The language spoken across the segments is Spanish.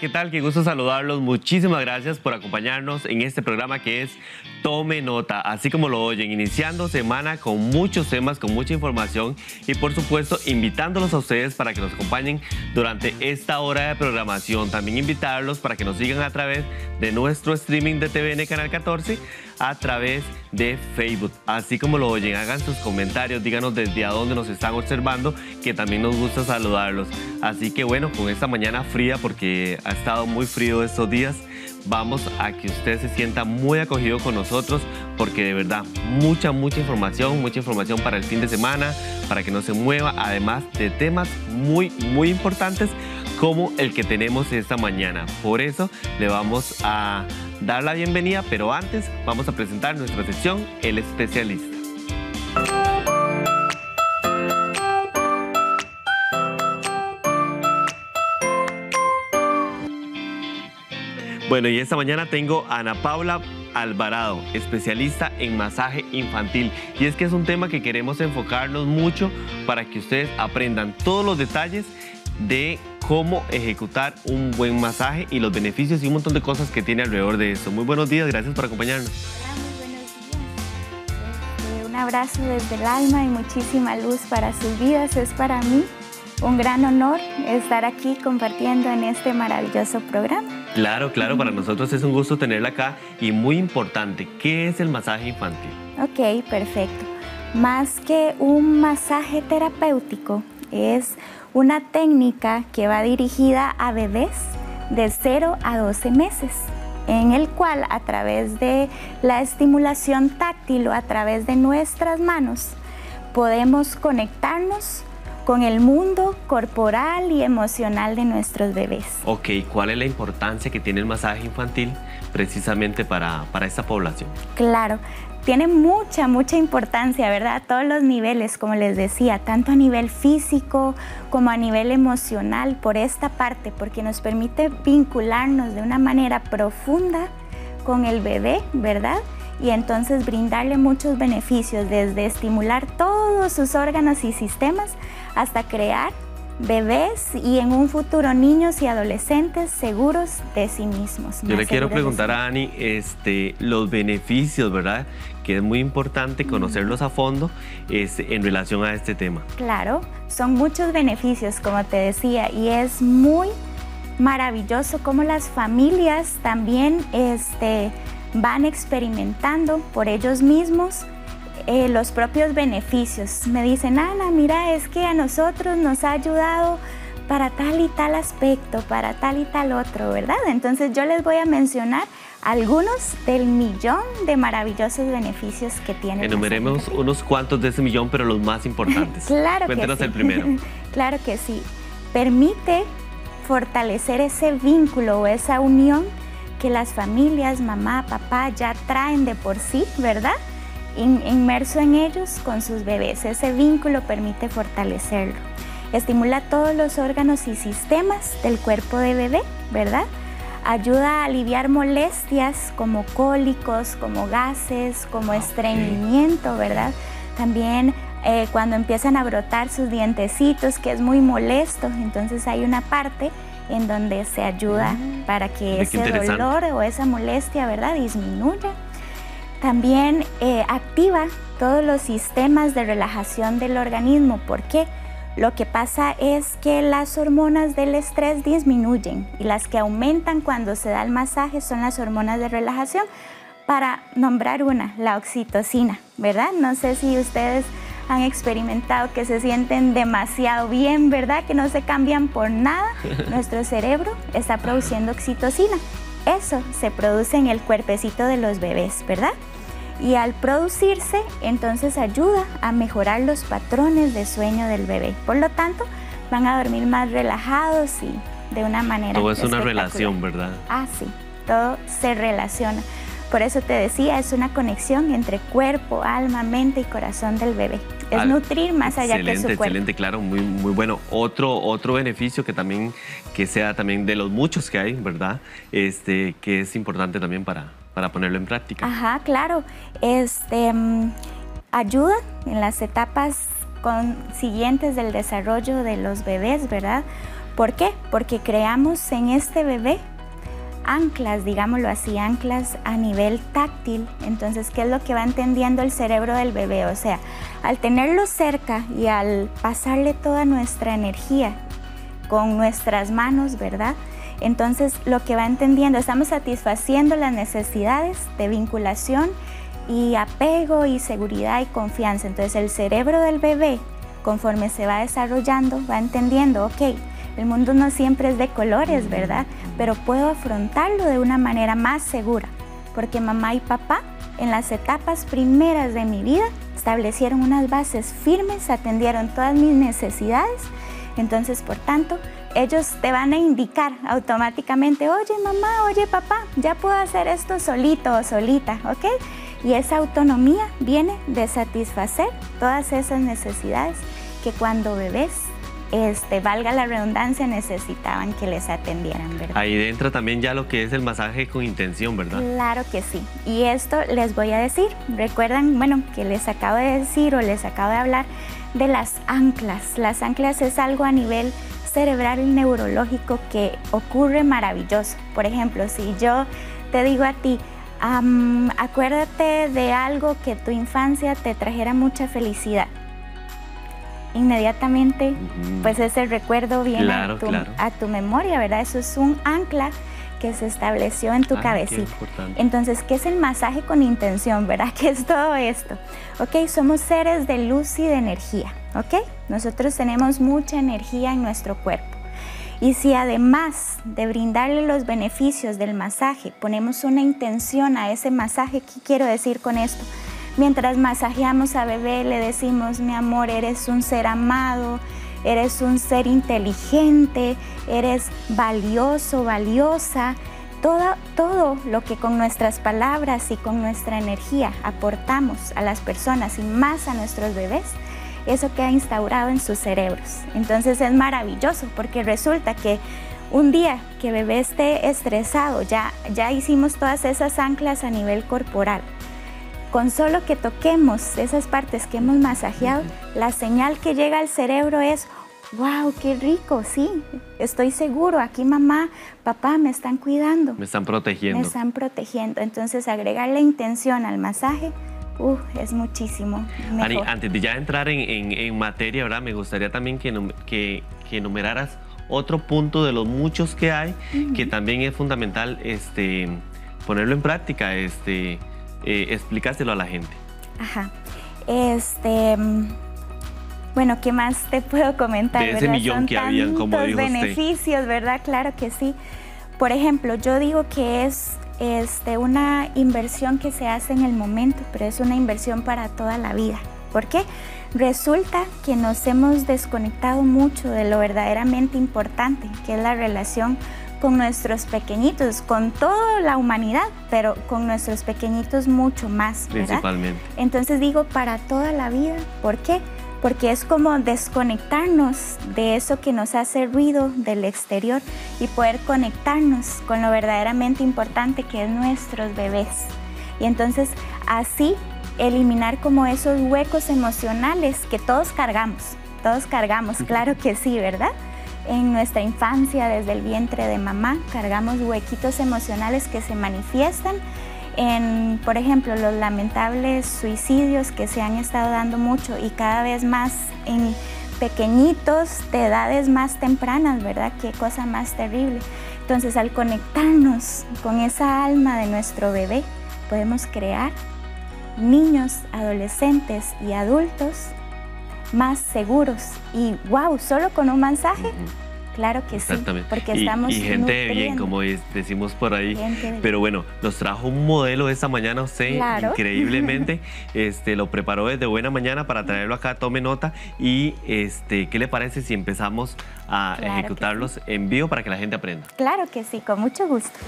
¿qué tal? Qué gusto saludarlos. Muchísimas gracias por acompañarnos en este programa que es Tome Nota, así como lo oyen, iniciando semana con muchos temas, con mucha información y por supuesto invitándolos a ustedes para que nos acompañen durante esta hora de programación. También invitarlos para que nos sigan a través de nuestro streaming de TVN Canal 14 a través de Facebook. Así como lo oyen, hagan sus comentarios, díganos desde a dónde nos están observando, que también nos gusta saludarlos. Así que bueno, con esta mañana fría, porque ha estado muy frío estos días, vamos a que usted se sienta muy acogido con nosotros, porque de verdad, mucha, mucha información, mucha información para el fin de semana, para que no se mueva, además de temas muy, muy importantes como el que tenemos esta mañana. Por eso le vamos a dar la bienvenida, pero antes vamos a presentar nuestra sección El Especialista. Bueno, y esta mañana tengo a Ana Paula Alvarado, especialista en masaje infantil. Y es que es un tema que queremos enfocarnos mucho para que ustedes aprendan todos los detalles de cómo ejecutar un buen masaje y los beneficios y un montón de cosas que tiene alrededor de eso. Muy buenos días, gracias por acompañarnos. Hola, muy buenos días. Este, un abrazo desde el alma y muchísima luz para sus vidas. Es para mí un gran honor estar aquí compartiendo en este maravilloso programa. Claro, claro, para nosotros es un gusto tenerla acá y muy importante, ¿qué es el masaje infantil? Ok, perfecto. Más que un masaje terapéutico, es una técnica que va dirigida a bebés de 0 a 12 meses, en el cual a través de la estimulación táctil o a través de nuestras manos podemos conectarnos con el mundo corporal y emocional de nuestros bebés. Ok, ¿cuál es la importancia que tiene el masaje infantil precisamente para, para esta población? Claro, tiene mucha, mucha importancia, ¿verdad? A todos los niveles, como les decía, tanto a nivel físico como a nivel emocional, por esta parte, porque nos permite vincularnos de una manera profunda con el bebé, ¿verdad? Y entonces brindarle muchos beneficios, desde estimular todos sus órganos y sistemas hasta crear bebés y en un futuro niños y adolescentes seguros de sí mismos. Yo le quiero preguntar a Ani este, los beneficios, ¿verdad? Que es muy importante conocerlos a fondo este, en relación a este tema. Claro, son muchos beneficios, como te decía, y es muy maravilloso cómo las familias también este, van experimentando por ellos mismos eh, los propios beneficios. Me dicen, Ana, mira, es que a nosotros nos ha ayudado para tal y tal aspecto, para tal y tal otro, ¿verdad? Entonces yo les voy a mencionar algunos del millón de maravillosos beneficios que tiene. Enumeremos unos cuantos de ese millón, pero los más importantes. claro Cuéntanos que sí. el primero. claro que sí. Permite fortalecer ese vínculo o esa unión que las familias, mamá, papá ya traen de por sí, ¿verdad? inmerso en ellos con sus bebés. Ese vínculo permite fortalecerlo. Estimula todos los órganos y sistemas del cuerpo de bebé, ¿verdad? Ayuda a aliviar molestias como cólicos, como gases, como estreñimiento, ¿verdad? También eh, cuando empiezan a brotar sus dientecitos, que es muy molesto, entonces hay una parte en donde se ayuda para que ese dolor o esa molestia, ¿verdad?, disminuya. También eh, activa todos los sistemas de relajación del organismo. ¿Por qué? Lo que pasa es que las hormonas del estrés disminuyen y las que aumentan cuando se da el masaje son las hormonas de relajación. Para nombrar una, la oxitocina, ¿verdad? No sé si ustedes han experimentado que se sienten demasiado bien, ¿verdad? Que no se cambian por nada. Nuestro cerebro está produciendo oxitocina. Eso se produce en el cuerpecito de los bebés, ¿verdad? Y al producirse, entonces ayuda a mejorar los patrones de sueño del bebé. Por lo tanto, van a dormir más relajados y de una manera. Todo es una relación, ¿verdad? Ah, sí, todo se relaciona. Por eso te decía, es una conexión entre cuerpo, alma, mente y corazón del bebé. Es nutrir más allá que su cuerpo. Excelente, claro, muy, muy bueno. Otro, otro beneficio que también, que sea también de los muchos que hay, ¿verdad? Este, que es importante también para, para ponerlo en práctica. Ajá, claro. Este, ayuda en las etapas siguientes del desarrollo de los bebés, ¿verdad? ¿Por qué? Porque creamos en este bebé anclas, digámoslo así, anclas a nivel táctil. Entonces, ¿qué es lo que va entendiendo el cerebro del bebé? O sea, al tenerlo cerca y al pasarle toda nuestra energía con nuestras manos, ¿verdad? Entonces, lo que va entendiendo, estamos satisfaciendo las necesidades de vinculación y apego y seguridad y confianza. Entonces, el cerebro del bebé, conforme se va desarrollando, va entendiendo, ok, el mundo no siempre es de colores, ¿verdad? Pero puedo afrontarlo de una manera más segura, porque mamá y papá en las etapas primeras de mi vida establecieron unas bases firmes, atendieron todas mis necesidades, entonces por tanto ellos te van a indicar automáticamente, oye mamá, oye papá, ya puedo hacer esto solito o solita, ¿ok? Y esa autonomía viene de satisfacer todas esas necesidades que cuando bebés este, valga la redundancia, necesitaban que les atendieran, ¿verdad? Ahí entra también ya lo que es el masaje con intención, ¿verdad? Claro que sí. Y esto les voy a decir. Recuerdan, bueno, que les acabo de decir o les acabo de hablar de las anclas. Las anclas es algo a nivel cerebral y neurológico que ocurre maravilloso. Por ejemplo, si yo te digo a ti, acuérdate de algo que tu infancia te trajera mucha felicidad inmediatamente pues ese recuerdo viene a, tu, memoria, ¿verdad? Eso es un ancla que se estableció en tu ah, cabecita. Entonces, ¿qué es el masaje con intención, verdad? ¿Qué es todo esto? Ok, somos seres de luz y de energía, ¿ok? Nosotros tenemos mucha energía en nuestro cuerpo. Y si además de brindarle los beneficios del masaje, ponemos una intención a ese masaje, ¿qué quiero decir con esto? Mientras masajeamos a bebé le decimos, mi amor, eres un ser amado, eres un ser inteligente, eres valioso, valiosa. Todo, todo lo que con nuestras palabras y con nuestra energía aportamos a las personas y más a nuestros bebés, eso queda instaurado en sus cerebros. Entonces es maravilloso porque resulta que un día que bebé esté estresado, ya, ya hicimos todas esas anclas a nivel corporal con solo que toquemos esas partes que hemos masajeado, la señal que llega al cerebro es, wow, qué rico, sí, estoy seguro, aquí mamá, papá me están cuidando. Me están protegiendo. Me están protegiendo. Entonces agregar la intención al masaje, uh, es muchísimo. Mejor. antes de ya entrar en, materia, ahora me gustaría también que, que, que enumeraras otro punto de los muchos que hay, que también es fundamental este, ponerlo en práctica. Este, eh, explicárselo a la gente. Ajá. Este, bueno, ¿qué más te puedo comentar? De ese millón que habían, como dijo beneficios, ¿verdad? Claro que sí. Por ejemplo, yo digo que es este, una inversión que se hace en el momento, pero es una inversión para toda la vida. ¿Por qué? Resulta que nos hemos desconectado mucho de lo verdaderamente importante, que es la relación con nuestros pequeñitos, con toda la humanidad, pero con nuestros pequeñitos mucho más. Principalmente. Entonces digo para toda la vida. ¿Por qué? Porque es como desconectarnos de eso que nos hace ruido del exterior y poder conectarnos con lo verdaderamente importante que es nuestros bebés. Y entonces así eliminar como esos huecos emocionales que todos cargamos. Todos cargamos, claro que sí, ¿verdad? en nuestra infancia, desde el vientre de mamá, cargamos huequitos emocionales que se manifiestan en, por ejemplo, los lamentables suicidios que se han estado dando mucho y cada vez más en pequeñitos de edades más tempranas, ¿verdad? Qué cosa más terrible. Entonces, al conectarnos con esa alma de nuestro bebé, podemos crear niños, adolescentes y adultos más seguros. Y wow, solo con un mensaje. Claro que sí, porque estamos y gente de bien, como decimos por ahí. Pero bueno, nos trajo un modelo esta mañana usted increíblemente. Este lo preparó desde buena mañana para traerlo acá, tome nota y este ¿qué le parece si empezamos a ejecutarlos en vivo para que la gente aprenda? Claro que sí, con mucho gusto.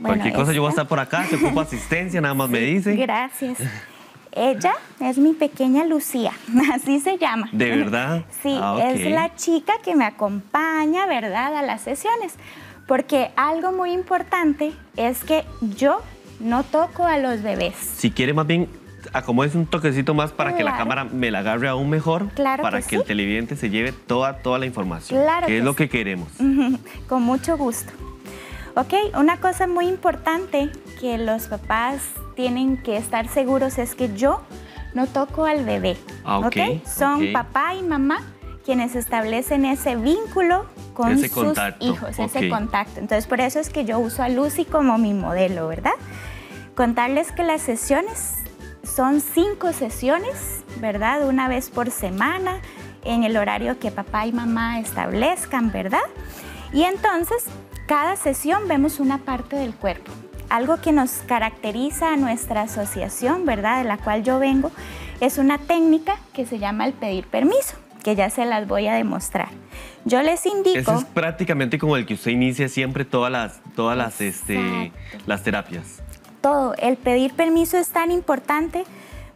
Cualquier cosa yo voy a estar por acá, se ocupa asistencia, nada más me dice. Gracias. Ella es mi pequeña Lucía, así se llama. ¿De verdad? Sí, ah, es la chica que me acompaña, ¿verdad?, a las sesiones. Porque algo muy importante es que yo no toco a los bebés. Si quiere más bien acomodes un toquecito más para que la cámara me la agarre aún mejor. Claro Para que, el televidente se lleve toda, toda la información. Claro que, es lo que queremos. Con mucho gusto. Ok, una cosa muy importante que los papás tienen que estar seguros es que yo no toco al bebé. Ah, ok. Son papá y mamá quienes establecen ese vínculo con sus hijos, ese contacto. Entonces, por eso es que yo uso a Lucy como mi modelo, ¿verdad? Contarles que las sesiones son cinco sesiones, ¿verdad? Una vez por semana, en el horario que papá y mamá establezcan, ¿verdad? Y entonces, cada sesión vemos una parte del cuerpo. Algo que nos caracteriza a nuestra asociación, ¿verdad? De la cual yo vengo, es una técnica que se llama el pedir permiso que ya se las voy a demostrar. Yo les indico... Eso es prácticamente como el que usted inicia siempre todas las, todas las, este, las terapias. Todo. El pedir permiso es tan importante.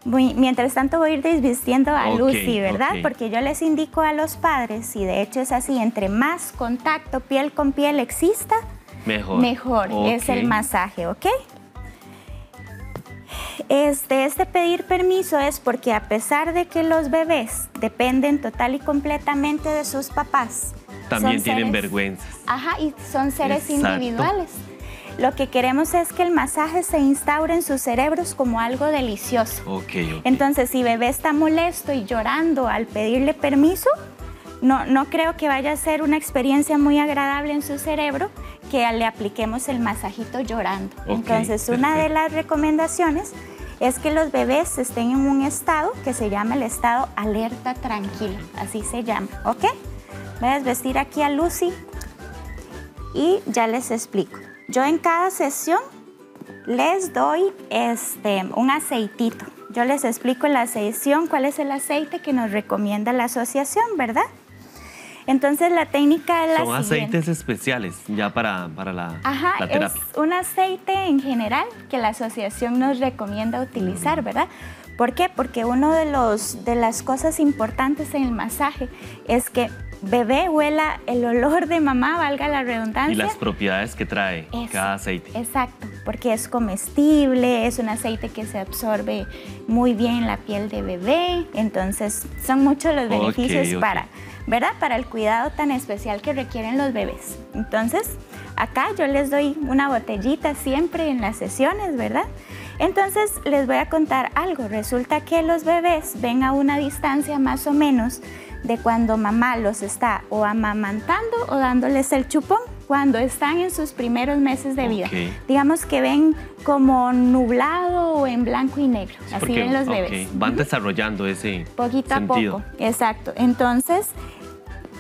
mientras tanto voy a ir desvistiendo a Lucy, ¿verdad? Porque yo les indico a los padres, y de hecho es así, entre más contacto piel con piel exista, mejor, mejor es el masaje, ¿ok? Este, este pedir permiso es porque a pesar de que los bebés dependen total y completamente de sus papás, también tienen vergüenza. Ajá, y son seres individuales. Lo que queremos es que el masaje se instaure en sus cerebros como algo delicioso. Okay, Entonces, si bebé está molesto y llorando al pedirle permiso, no, no creo que vaya a ser una experiencia muy agradable en su cerebro que le apliquemos el masajito llorando. Entonces, una de las recomendaciones es que los bebés estén en un estado que se llama el estado alerta tranquilo, así se llama, ¿ok? Voy a desvestir aquí a Lucy y ya les explico. Yo en cada sesión les doy este, un aceitito. Yo les explico en la sesión cuál es el aceite que nos recomienda la asociación, ¿verdad? Entonces la técnica es la Son aceites especiales ya para, para la, Ajá, Es un aceite en general que la asociación nos recomienda utilizar, ¿verdad? ¿Por qué? Porque uno de, los, de las cosas importantes en el masaje es que bebé huela el olor de mamá, valga la redundancia. Y las propiedades que trae cada aceite. Exacto, porque es comestible, es un aceite que se absorbe muy bien en la piel de bebé, entonces son muchos los beneficios para ¿verdad? Para el cuidado tan especial que requieren los bebés. Entonces, acá yo les doy una botellita siempre en las sesiones, ¿verdad? Entonces, les voy a contar algo. Resulta que los bebés ven a una distancia más o menos de cuando mamá los está o amamantando o dándoles el chupón cuando están en sus primeros meses de vida. Digamos que ven como nublado o en blanco y negro. Así ven los bebés. Van desarrollando ese Poquito a poco. Exacto. Entonces,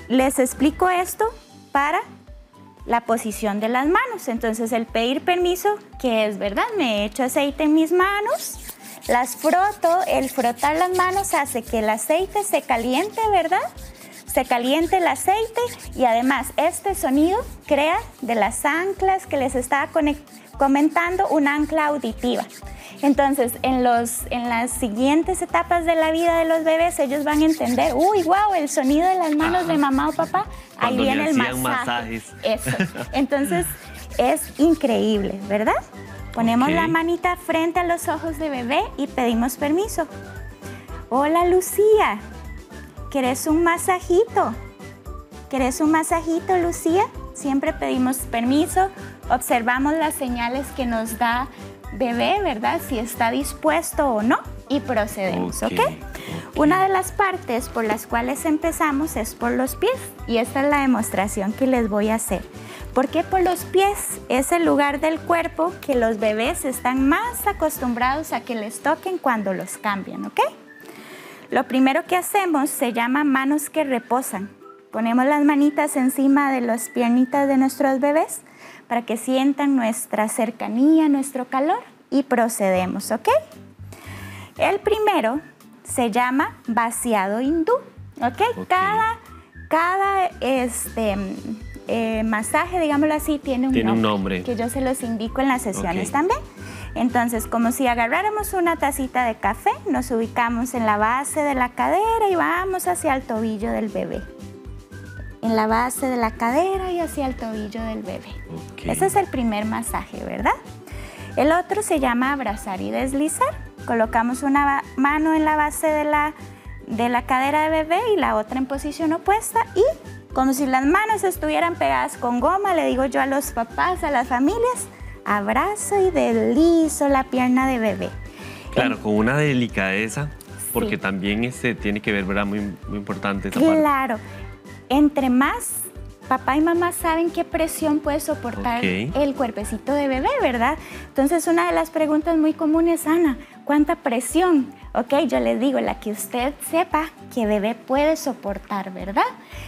les explico esto para la posición de las manos. Entonces el pedir permiso, que es verdad, me echo aceite en mis manos, las froto, el frotar las manos hace que el aceite se caliente, ¿verdad? Se caliente el aceite y además este sonido crea de las anclas que les estaba comentando un ancla auditiva. Entonces, en, los, en las siguientes etapas de la vida de los bebés, ellos van a entender, uy, wow, el sonido de las manos de mamá o papá, ahí viene el masaje. Masajes. Eso. Entonces, es increíble, ¿verdad? Ponemos la manita frente a los ojos de bebé y pedimos permiso. Hola, Lucía. ¿Querés un masajito? ¿Querés un masajito, Lucía? Siempre pedimos permiso, observamos las señales que nos da bebé, ¿verdad? Si está dispuesto o no y procedemos, ¿ok? Una de las partes por las cuales empezamos es por los pies y esta es la demostración que les voy a hacer. ¿Por qué por los pies? Es el lugar del cuerpo que los bebés están más acostumbrados a que les toquen cuando los cambian, ¿ok? Lo primero que hacemos se llama manos que reposan. Ponemos las manitas encima de las piernitas de nuestros bebés para que sientan nuestra cercanía, nuestro calor y procedemos, ¿ok? El primero se llama vaciado hindú, ¿ok? Cada, cada este, eh, masaje, digámoslo así, tiene, un, nombre, que yo se los indico en las sesiones también. Entonces, como si agarráramos una tacita de café, nos ubicamos en la base de la cadera y vamos hacia el tobillo del bebé en la base de la cadera y hacia el tobillo del bebé. Ese es el primer masaje, ¿verdad? El otro se llama abrazar y deslizar. colocamos una mano en la base de la, de la cadera de bebé y la otra en posición opuesta y como si las manos estuvieran pegadas con goma, le digo yo a los papás, a las familias, abrazo y deslizo la pierna de bebé. Claro, con una delicadeza, porque también este, tiene que ver, ¿verdad? Muy, muy importante esa Claro, entre más papá y mamá saben qué presión puede soportar el cuerpecito de bebé, ¿verdad? Entonces, una de las preguntas muy comunes, Ana, ¿cuánta presión? Ok, yo les digo, la que usted sepa que bebé puede soportar, ¿verdad?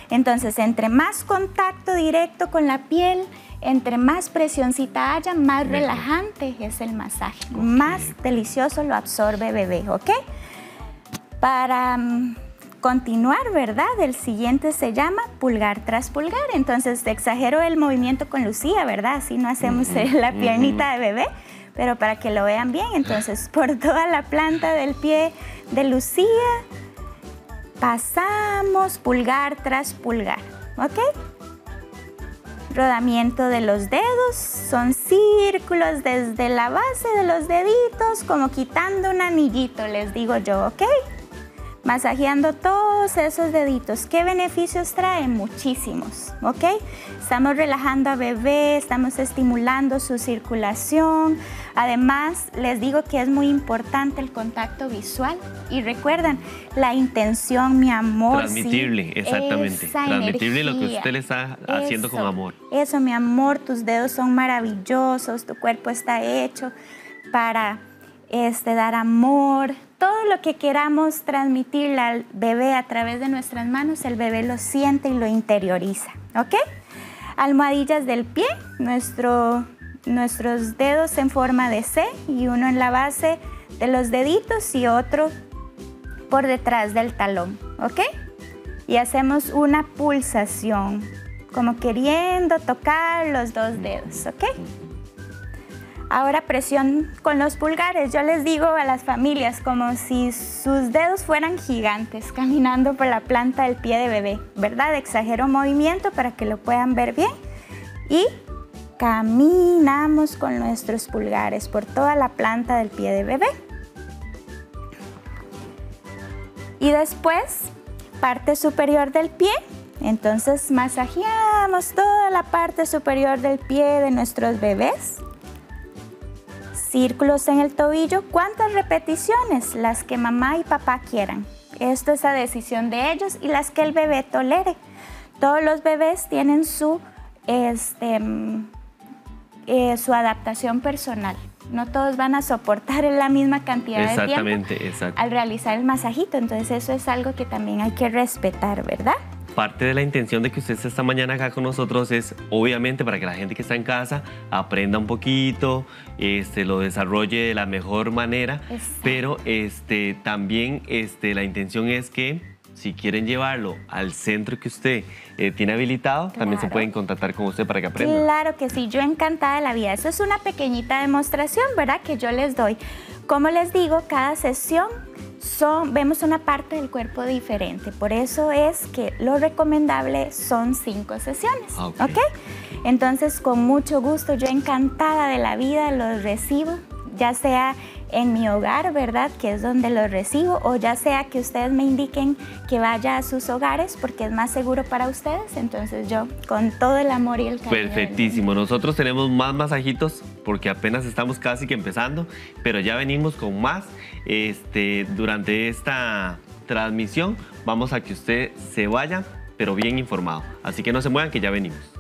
Entonces, entre más contacto directo con la piel, entre más presioncita haya, más relajante es el masaje, más delicioso lo absorbe bebé, ¿ok? Para mm, continuar, ¿verdad? El siguiente se llama pulgar tras pulgar. Entonces, exagero el movimiento con Lucía, ¿verdad? Así no hacemos la piernita de bebé, pero para que lo vean bien. Entonces, por toda la planta del pie de Lucía, pasamos pulgar tras pulgar, ¿ok? Rodamiento de los dedos, son círculos desde la base de los deditos, como quitando un anillito, les digo yo, ¿ok? Masajeando todos esos deditos. ¿Qué beneficios traen? Muchísimos, ¿ok? Estamos relajando a bebé, estamos estimulando su circulación. Además, les digo que es muy importante el contacto visual. Y recuerdan, la intención, mi amor. Transmitirle, exactamente. Transmitirle lo que usted le está haciendo con amor. Eso, mi amor, tus dedos son maravillosos, tu cuerpo está hecho para este, dar amor, todo lo que queramos transmitirle al bebé a través de nuestras manos, el bebé lo siente y lo interioriza, ¿ok? Almohadillas del pie, nuestro, nuestros dedos en forma de C y uno en la base de los deditos y otro por detrás del talón, ¿ok? Y hacemos una pulsación, como queriendo tocar los dos dedos, ¿ok? Ahora presión con los pulgares. Yo les digo a las familias como si sus dedos fueran gigantes caminando por la planta del pie de bebé, ¿verdad? Exagero movimiento para que lo puedan ver bien. Y caminamos con nuestros pulgares por toda la planta del pie de bebé. Y después, parte superior del pie. Entonces masajeamos toda la parte superior del pie de nuestros bebés Círculos en el tobillo, ¿cuántas repeticiones? Las que mamá y papá quieran. Esto es a decisión de ellos y las que el bebé tolere. Todos los bebés tienen su, este, mm, eh, su adaptación personal. No todos van a soportar la misma cantidad de tiempo al realizar el masajito. Entonces eso es algo que también hay que respetar, ¿verdad? Parte de la intención de que usted esté esta mañana acá con nosotros es obviamente para que la gente que está en casa aprenda un poquito, este, lo desarrolle de la mejor manera, pero este, también este, la intención es que si quieren llevarlo al centro que usted eh, tiene habilitado, también se pueden contactar con usted para que aprenda. Claro que sí, yo encantada de la vida. Eso es una pequeñita demostración, ¿verdad? Que yo les doy. Como les digo, cada sesión vemos una parte del cuerpo diferente. Por eso es que lo recomendable son cinco sesiones. Ah, ¿Ok? Entonces, con mucho gusto, yo encantada de la vida los recibo, ya sea en mi hogar, ¿verdad? Que es donde los recibo, o ya sea que ustedes me indiquen que vaya a sus hogares porque es más seguro para ustedes. Entonces yo, con todo el amor y el cariño. Perfectísimo. Nosotros tenemos más masajitos porque apenas estamos casi que empezando, pero ya venimos con más. Este, durante esta transmisión vamos a que usted se vaya, pero bien informado. Así que no se muevan que ya venimos.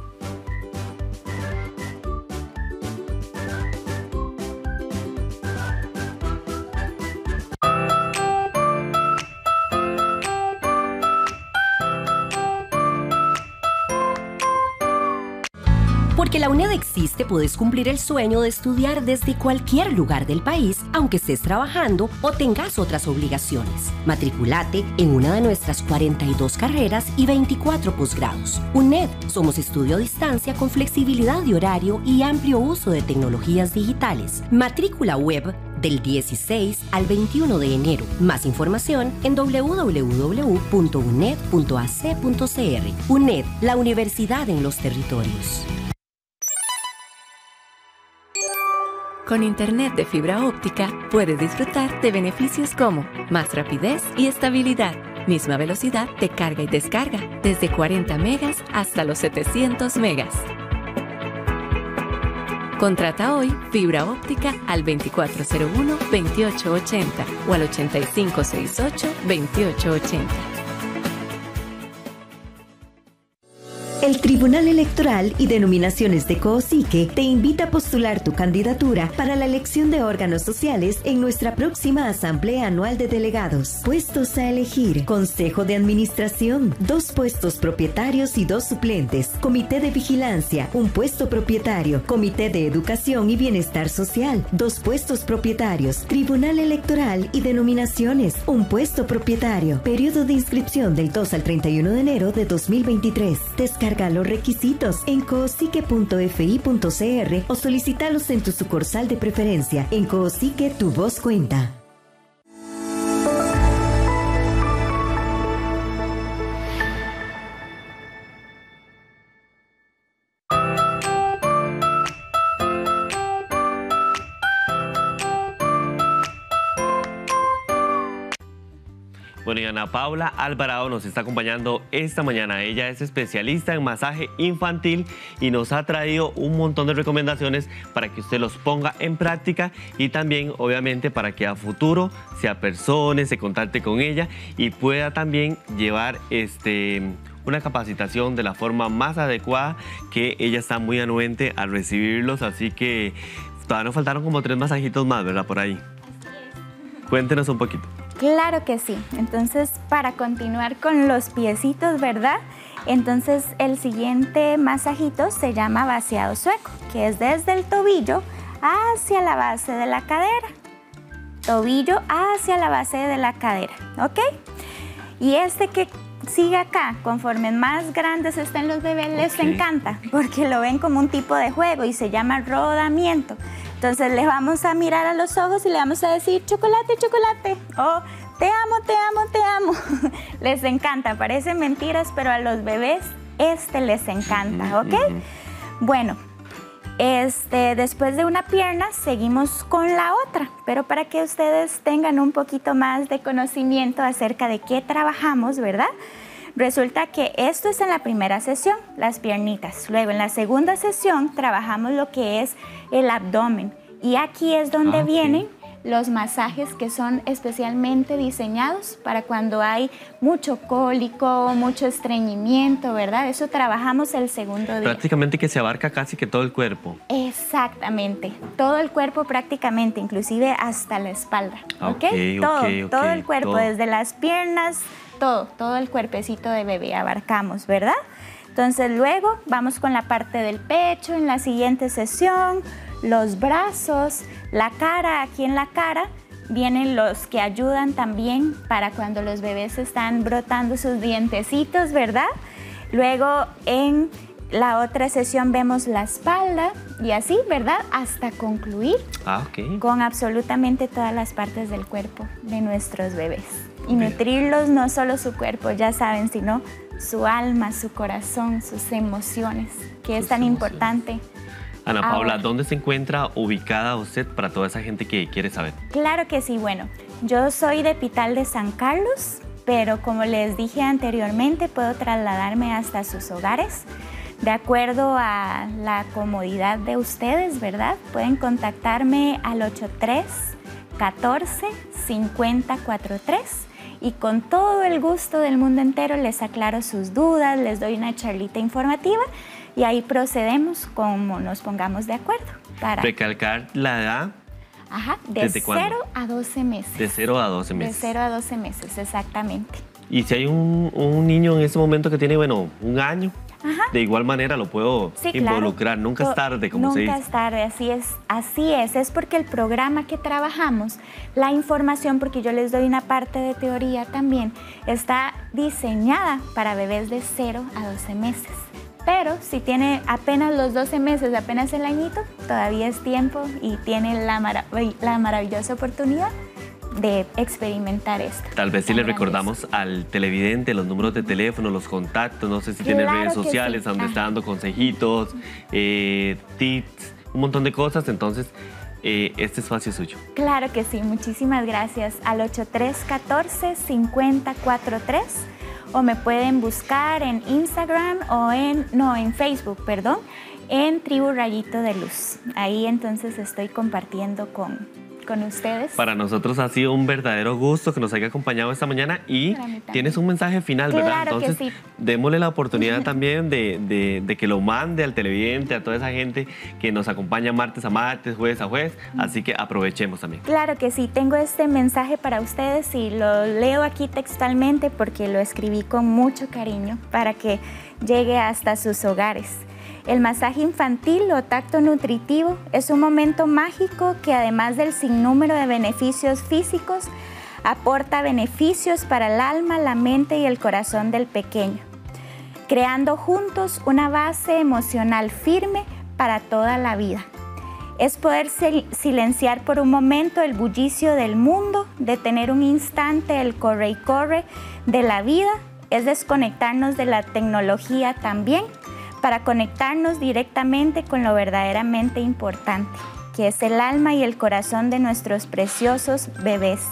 Existe, puedes cumplir el sueño de estudiar desde cualquier lugar del país, aunque estés trabajando o tengas otras obligaciones. Matriculate en una de nuestras 42 carreras y 24 posgrados. UNED, somos estudio a distancia con flexibilidad de horario y amplio uso de tecnologías digitales. Matrícula web del 16 al 21 de enero. Más información en www.uned.ac.cr. UNED, la universidad en los territorios. Con Internet de fibra óptica puedes disfrutar de beneficios como más rapidez y estabilidad, misma velocidad de carga y descarga, desde 40 megas hasta los 700 megas. Contrata hoy fibra óptica al 2401-2880 o al 8568-2880. El Tribunal Electoral y Denominaciones de Coosique te invita a postular tu candidatura para la elección de órganos sociales en nuestra próxima Asamblea Anual de Delegados. Puestos a elegir: Consejo de Administración, dos puestos propietarios y dos suplentes, Comité de Vigilancia, un puesto propietario, Comité de Educación y Bienestar Social, dos puestos propietarios, Tribunal Electoral y Denominaciones, un puesto propietario. Periodo de inscripción del 2 al 31 de enero de 2023. Descarga los requisitos en coosique.fi.cr o solicítalos en tu sucursal de preferencia. En Coosique tu voz cuenta. Bueno, y Ana Paula Alvarado nos está acompañando esta mañana. Ella es especialista en masaje infantil y nos ha traído un montón de recomendaciones para que usted los ponga en práctica y también, obviamente, para que a futuro se apersone, se contacte con ella y pueda también llevar este una capacitación de la forma más adecuada que ella está muy anuente a recibirlos, así que todavía nos faltaron como tres masajitos más, ¿verdad? Por ahí. Cuéntenos un poquito. Claro que sí. Entonces, para continuar con los piecitos, ¿verdad? Entonces, el siguiente masajito se llama vaciado sueco, que es desde el tobillo hacia la base de la cadera. Tobillo hacia la base de la cadera, ¿ok? Y este que sigue acá, conforme más grandes estén los bebés, les encanta, porque lo ven como un tipo de juego y se llama rodamiento. Entonces le vamos a mirar a los ojos y le vamos a decir chocolate, chocolate. O te amo, te amo, te amo. les encanta, parecen mentiras, pero a los bebés este les encanta, ¿ok? Bueno, este, después de una pierna seguimos con la otra, pero para que ustedes tengan un poquito más de conocimiento acerca de qué trabajamos, ¿verdad? Resulta que esto es en la primera sesión, las piernitas. Luego en la segunda sesión trabajamos lo que es el abdomen. Y aquí es donde ah, vienen los masajes que son especialmente diseñados para cuando hay mucho cólico, mucho estreñimiento, ¿verdad? Eso trabajamos el segundo día. Prácticamente que se abarca casi que todo el cuerpo. Exactamente, todo el cuerpo prácticamente, inclusive hasta la espalda, ¿ok? todo, todo el cuerpo, desde las piernas, todo, todo el cuerpecito de bebé abarcamos, ¿verdad? Entonces luego vamos con la parte del pecho en la siguiente sesión, los brazos, la cara, aquí en la cara vienen los que ayudan también para cuando los bebés están brotando sus dientecitos, ¿verdad? Luego en la otra sesión vemos la espalda y así, ¿verdad? Hasta concluir ah, con absolutamente todas las partes del cuerpo de nuestros bebés. Y nutrirlos no solo su cuerpo, ya saben, sino su alma, su corazón, sus emociones, que es tan importante. Ana Paula, ¿dónde se encuentra ubicada usted para toda esa gente que quiere saber? Claro que sí, bueno, yo soy de Pital de San Carlos, pero como les dije anteriormente, puedo trasladarme hasta sus hogares de acuerdo a la comodidad de ustedes, ¿verdad? Pueden contactarme al 83 14 50 43 y con todo el gusto del mundo entero les aclaro sus dudas, les doy una charlita informativa y ahí procedemos como nos pongamos de acuerdo. Para Recalcar la edad. Ajá, de 0 a 12 meses. De 0 a 12 meses. De 0 a 12 meses, exactamente. Y si hay un, un niño en ese momento que tiene, bueno, un año, de igual manera lo puedo involucrar, nunca es tarde, como se dice. Nunca es tarde, así es, así es, es porque el programa que trabajamos, la información, porque yo les doy una parte de teoría también, está diseñada para bebés de 0 a 12 meses. Pero si tiene apenas los 12 meses, apenas el añito, todavía es tiempo y tiene la, la maravillosa oportunidad de experimentar esto. Tal vez si le recordamos al televidente los números de teléfono, los contactos, no sé si tiene redes sociales donde está dando consejitos, eh, tips, un montón de cosas. Entonces, eh, este espacio es suyo. Claro que sí, muchísimas gracias. Al 8314-5043 o me pueden buscar en Instagram o en, no, en Facebook, perdón, en Tribu Rayito de Luz. Ahí entonces estoy compartiendo con, con ustedes. Para nosotros ha sido un verdadero gusto que nos haya acompañado esta mañana y tienes un mensaje final, ¿verdad? Entonces, que sí. démosle la oportunidad también de, de, que lo mande al televidente, a toda esa gente que nos acompaña martes a martes, jueves a jueves, así que aprovechemos también. Claro que sí, tengo este mensaje para ustedes y lo leo aquí textualmente porque lo escribí con mucho cariño para que llegue hasta sus hogares. El masaje infantil o tacto nutritivo es un momento mágico que además del sinnúmero de beneficios físicos, aporta beneficios para el alma, la mente y el corazón del pequeño, creando juntos una base emocional firme para toda la vida. Es poder silenciar por un momento el bullicio del mundo, detener un instante el corre y corre de la vida, es desconectarnos de la tecnología también para conectarnos directamente con lo verdaderamente importante, que es el alma y el corazón de nuestros preciosos bebés.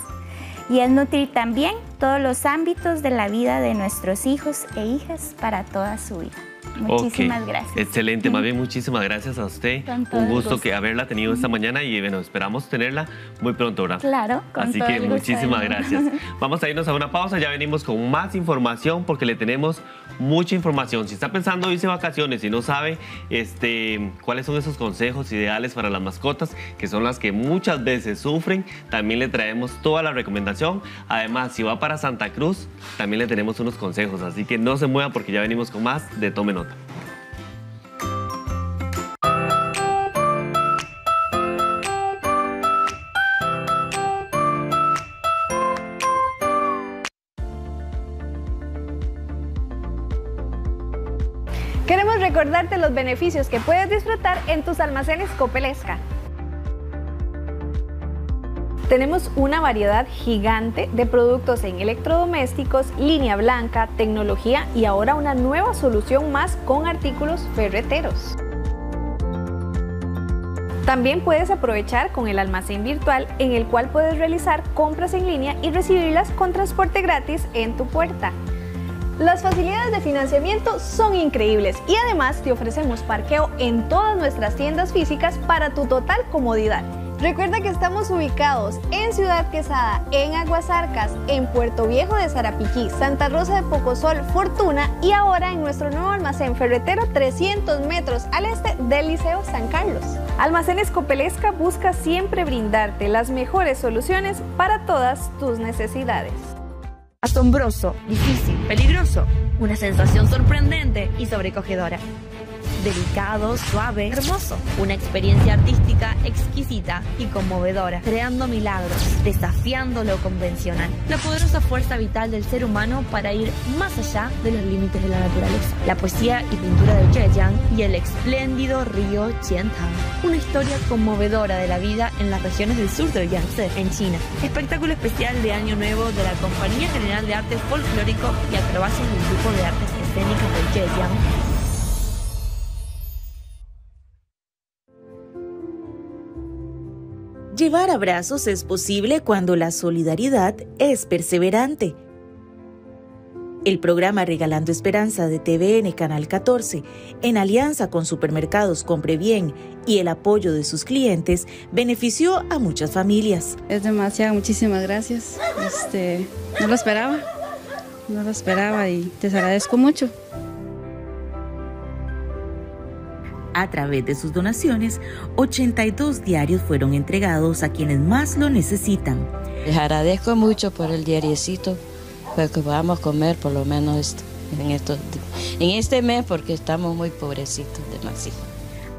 Y es nutrir también todos los ámbitos de la vida de nuestros hijos e hijas para toda su vida. Muchísimas gracias. Excelente, más bien muchísimas gracias a usted. Un gusto, que haberla tenido esta mañana y bueno, esperamos tenerla muy pronto, ¿verdad? Claro, con Así que muchísimas gracias. Vamos a irnos a una pausa, ya venimos con más información porque le tenemos mucha información. Si está pensando irse de vacaciones y no sabe este, cuáles son esos consejos ideales para las mascotas, que son las que muchas veces sufren, también le traemos toda la recomendación. Además, si va para Santa Cruz, también le tenemos unos consejos, así que no se mueva porque ya venimos con más de Tome Nota. Queremos recordarte los beneficios que puedes disfrutar en tus almacenes Copelesca. Tenemos una variedad gigante de productos en electrodomésticos, línea blanca, tecnología y ahora una nueva solución más con artículos ferreteros. También puedes aprovechar con el almacén virtual en el cual puedes realizar compras en línea y recibirlas con transporte gratis en tu puerta. Las facilidades de financiamiento son increíbles y además te ofrecemos parqueo en todas nuestras tiendas físicas para tu total comodidad. Recuerda que estamos ubicados en Ciudad Quesada, en Aguasarcas, en Puerto Viejo de Zarapiquí, Santa Rosa de Pocosol, Fortuna y ahora en nuestro nuevo almacén ferretero 300 metros al este del Liceo San Carlos. Almacenes Copelesca busca siempre brindarte las mejores soluciones para todas tus necesidades. Asombroso, difícil, peligroso, una sensación sorprendente y sobrecogedora delicado, suave, hermoso. Una experiencia artística exquisita y conmovedora, creando milagros, desafiando lo convencional. La poderosa fuerza vital del ser humano para ir más allá de los límites de la naturaleza. La poesía y pintura de Zhejiang y el espléndido río Qiantang. Una historia conmovedora de la vida en las regiones del sur del Yangtze, en China. Espectáculo especial de Año Nuevo de la Compañía General de Arte Folclórico y Acrobacias del Grupo de Artes Escénicas de Zhejiang Llevar abrazos es posible cuando la solidaridad es perseverante. El programa Regalando Esperanza de TVN Canal 14, en alianza con Supermercados Compre Bien y el apoyo de sus clientes, benefició a muchas familias. Es demasiado, muchísimas gracias. Este, no lo esperaba, no lo esperaba y te agradezco mucho. A través de sus donaciones, 82 diarios fueron entregados a quienes más lo necesitan. Les agradezco mucho por el diariecito, para que podamos comer por lo menos en, en este mes porque estamos muy pobrecitos demasiado.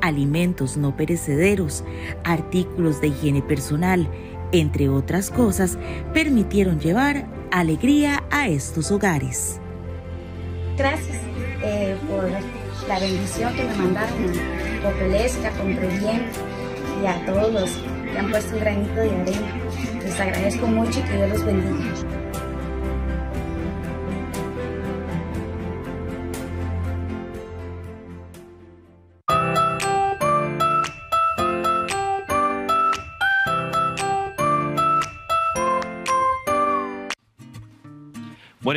Alimentos no perecederos, artículos de higiene personal, entre otras cosas, permitieron llevar alegría a estos hogares. Gracias eh, por la bendición que me mandaron a Popelesca, Compre Bien y a todos los que han puesto un granito de arena. Les agradezco mucho y que Dios los bendiga.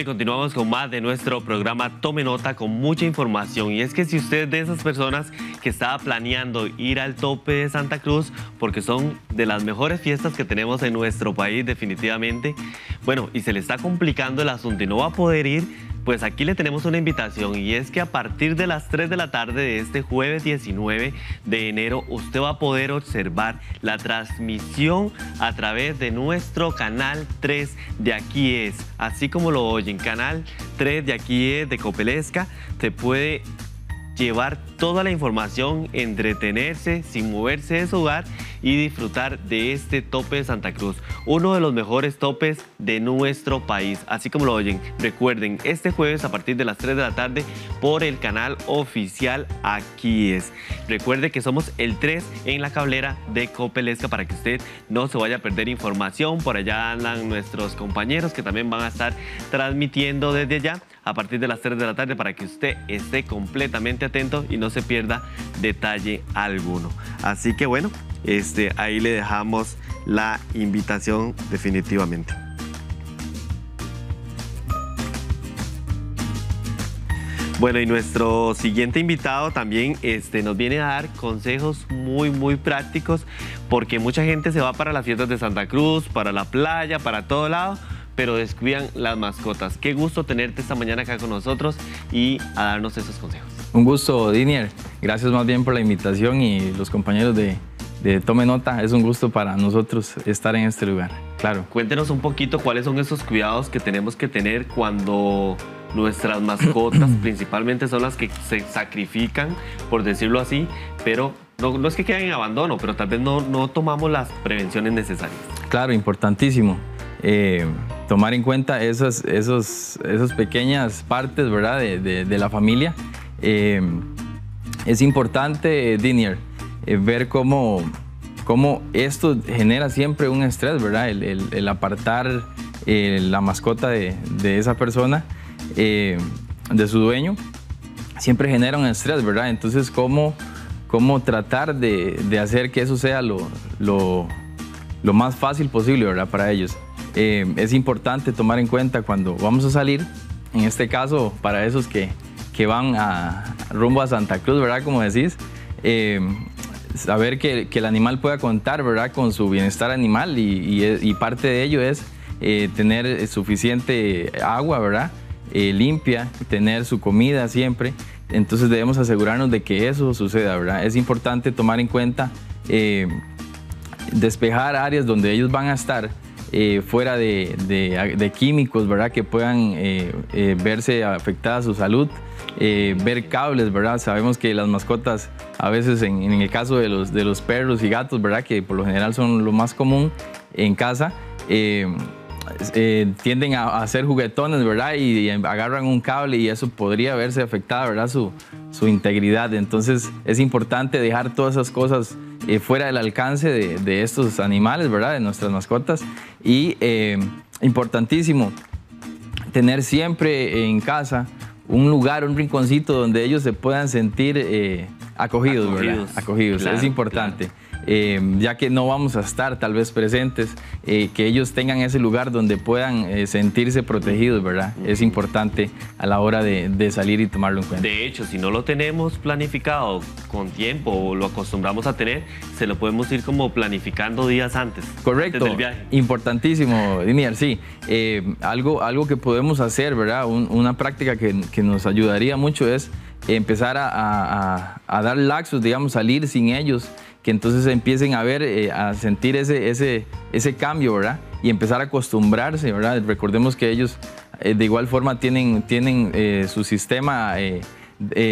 Y continuamos con más de nuestro programa Tome Nota con mucha información. Y es que si usted es de esas personas que estaba planeando ir al tope de Santa Cruz, porque son de las mejores fiestas que tenemos en nuestro país definitivamente, bueno, y se le está complicando el asunto y no va a poder ir, pues aquí le tenemos una invitación y es que a partir de las 3 de la tarde de este jueves 19 de enero usted va a poder observar la transmisión a través de nuestro canal 3 de Aquí es, así como lo oyen, canal 3 de Aquí es de Copelesca, se puede llevar toda la información, entretenerse sin moverse de su hogar y disfrutar de este tope de Santa Cruz, uno de los mejores topes de nuestro país. Así como lo oyen, recuerden, este jueves a partir de las 3 de la tarde por el canal oficial Aquí es. Recuerde que somos el 3 en la cablera de Copelesca para que usted no se vaya a perder información. Por allá andan nuestros compañeros que también van a estar transmitiendo desde allá a partir de las 3 de la tarde para que usted esté completamente atento y no se pierda detalle alguno. Así que bueno, este, ahí le dejamos la invitación definitivamente. Bueno, y nuestro siguiente invitado también este, nos viene a dar consejos muy, muy prácticos, porque mucha gente se va para las fiestas de Santa Cruz, para la playa, para todo lado, pero descuidan las mascotas. Qué gusto tenerte esta mañana acá con nosotros y a darnos esos consejos. Un gusto, Dinier. Gracias más bien por la invitación y los compañeros de, de Tome Nota. Es un gusto para nosotros estar en este lugar. Claro. Cuéntenos un poquito cuáles son esos cuidados que tenemos que tener cuando nuestras mascotas principalmente son las que se sacrifican, por decirlo así, pero no, no es que queden en abandono, pero tal vez no, no tomamos las prevenciones necesarias. Claro, importantísimo. Eh, tomar en cuenta esas, esos, esas pequeñas partes ¿verdad? De, de, de la familia. Eh, es importante, Dinier, eh, ver cómo, cómo esto genera siempre un estrés, ¿verdad? El, apartar eh, la mascota de, de esa persona, eh, de su dueño, siempre genera un estrés, ¿verdad? Entonces, ¿cómo, cómo tratar de, de hacer que eso sea lo, lo, lo, más fácil posible, ¿verdad? Para ellos. Es importante tomar en cuenta cuando vamos a salir, en este caso, para esos que, que van a, rumbo a Santa Cruz, ¿verdad? Como decís, eh, saber que, que, el animal pueda contar, ¿verdad? Con su bienestar animal y, y, parte de ello es eh, tener suficiente agua, ¿verdad? Eh, limpia, tener su comida siempre. Entonces debemos asegurarnos de que eso suceda, ¿verdad? Es importante tomar en cuenta eh, despejar áreas donde ellos van a estar fuera de, de, químicos, ¿verdad? Que puedan verse afectada su salud, ver cables, ¿verdad? Sabemos que las mascotas, a veces en, el caso de los, perros y gatos, ¿verdad? Que por lo general son lo más común en casa, tienden a, ser juguetones, ¿verdad? Y, y, agarran un cable y eso podría verse afectada, ¿verdad? Su, su integridad. Entonces es importante dejar todas esas cosas eh, fuera del alcance de, de, estos animales, ¿verdad? De nuestras mascotas. Y eh, importantísimo, tener siempre en casa un lugar, un rinconcito donde ellos se puedan sentir eh, acogidos, acogidos, ¿verdad? Acogidos, claro, es importante. Claro eh, ya que no vamos a estar tal vez presentes, eh, que ellos tengan ese lugar donde puedan eh, sentirse protegidos, ¿verdad? Es importante a la hora de, de, salir y tomarlo en cuenta. De hecho, si no lo tenemos planificado con tiempo o lo acostumbramos a tener, se lo podemos ir como planificando días antes. Correcto. Antes del viaje. Importantísimo, Dinier, sí. Eh, algo, algo que podemos hacer, ¿verdad? Un, una práctica que, que nos ayudaría mucho es empezar a, a, a, dar laxos, digamos, salir sin ellos que entonces empiecen a ver, eh, a sentir ese, ese, ese cambio, ¿verdad? Y empezar a acostumbrarse, ¿verdad? Recordemos que ellos eh, de igual forma tienen, tienen eh, su sistema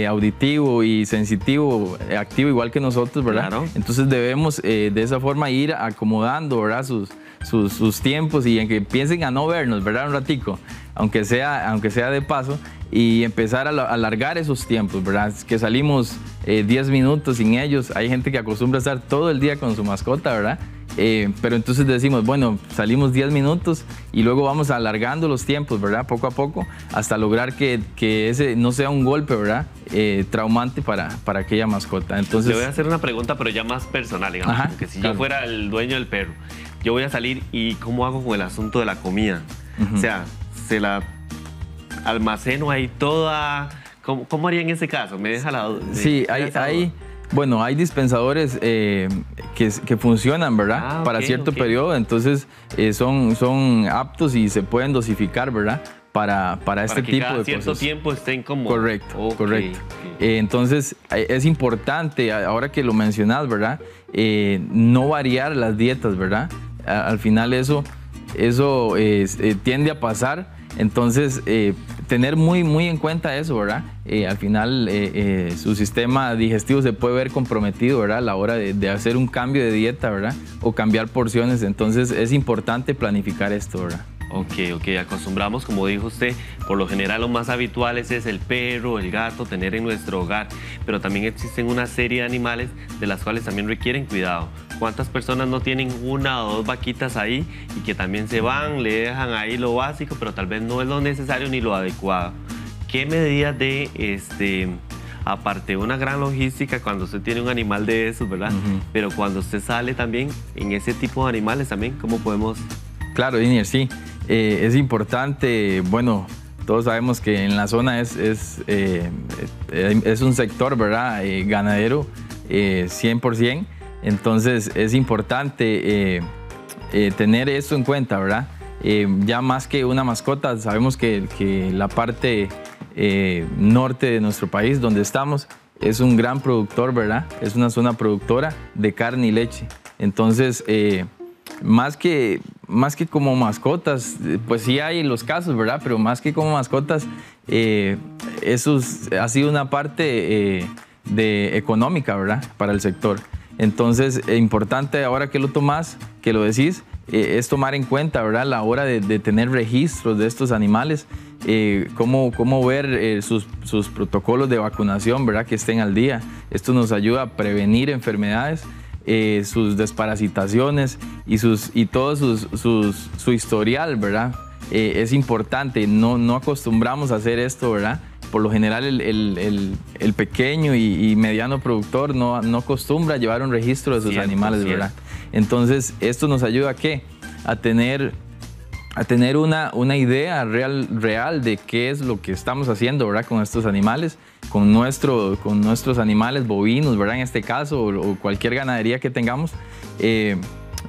auditivo y sensitivo activo igual que nosotros, ¿verdad? Claro. Entonces debemos de esa forma ir acomodando, ¿verdad? Sus, sus, sus, tiempos y en que piensen a no vernos, ¿verdad? Un ratico, aunque sea, aunque sea de paso, y empezar a alargar esos tiempos, ¿verdad? Que salimos 10 eh, minutos sin ellos. Hay gente que acostumbra a estar todo el día con su mascota, ¿verdad? Eh, pero entonces decimos, bueno, salimos 10 minutos y luego vamos alargando los tiempos, ¿verdad? Poco a poco, hasta lograr que, que ese no sea un golpe, ¿verdad? Eh, traumante para, para aquella mascota. Entonces, Le voy a hacer una pregunta, pero ya más personal, digamos, Ajá, porque si claro. yo fuera el dueño del perro, yo voy a salir y ¿cómo hago con el asunto de la comida? Uh -huh. O sea, se la almaceno ahí toda... ¿Cómo, cómo haría en ese caso? Me deja la duda. Sí, hay, hay, bueno, hay dispensadores eh, que, que, funcionan, ¿verdad? Ah, Para cierto ok. periodo, entonces eh, son, son aptos y se pueden dosificar, ¿verdad? Para, para, Para este que tipo cada de cierto cosas. tiempo estén como... Correcto, correcto. Eh, entonces, es importante, ahora que lo mencionas, ¿verdad? Eh, no variar las dietas, ¿verdad? Al final eso, eso eh, tiende a pasar. Entonces, eh, tener muy, muy en cuenta eso, ¿verdad? Eh, al final, eh, su sistema digestivo se puede ver comprometido, ¿verdad? A la hora de, de hacer un cambio de dieta, ¿verdad? O cambiar porciones. Entonces, es importante planificar esto, ¿verdad? Ok, ok, acostumbramos, como dijo usted, por lo general lo más habituales es el perro, el gato, tener en nuestro hogar, pero también existen una serie de animales de las cuales también requieren cuidado. ¿Cuántas personas no tienen una o dos vaquitas ahí y que también se van, le dejan ahí lo básico, pero tal vez no es lo necesario ni lo adecuado? ¿Qué medidas de, este, aparte de una gran logística cuando usted tiene un animal de esos, ¿verdad? Pero cuando usted sale también en ese tipo de animales también, ¿cómo podemos Claro, Dinier, sí. Eh, es importante, bueno, todos sabemos que en la zona es, es, eh, eh, es un sector, ¿verdad? Eh, ganadero eh, 100%. Entonces es importante eh, eh, tener esto en cuenta, ¿verdad? Eh, ya más que una mascota, sabemos que, la parte norte de nuestro país, donde estamos, es un gran productor, ¿verdad? Es una zona productora de carne y leche. Entonces, más que, más que como mascotas, pues sí hay los casos, ¿verdad? Pero más que como mascotas, eh, eso es- ha sido una parte de económica, ¿verdad? Para el sector. Entonces, es importante ahora que lo tomás, que lo decís, eh, es tomar en cuenta, ¿verdad? La hora de, tener registros de estos animales, eh, cómo, cómo ver eh, sus, protocolos de vacunación, ¿verdad? Que estén al día. Esto nos ayuda a prevenir enfermedades eh, sus desparasitaciones y, sus, y todo sus, sus- su historial, ¿verdad? Eh, es importante, no, no acostumbramos a hacer esto, ¿verdad? Por lo general el, el- el- el pequeño y, y mediano productor no, no acostumbra a llevar un registro de sus Cierto, animales, cierto. ¿verdad? Entonces, esto nos ayuda a qué? A tener a tener una, una idea real, real de qué es lo que estamos haciendo ¿verdad? con estos animales, con, nuestro, con nuestros animales bovinos, ¿verdad? en este caso, o, o cualquier ganadería que tengamos, eh,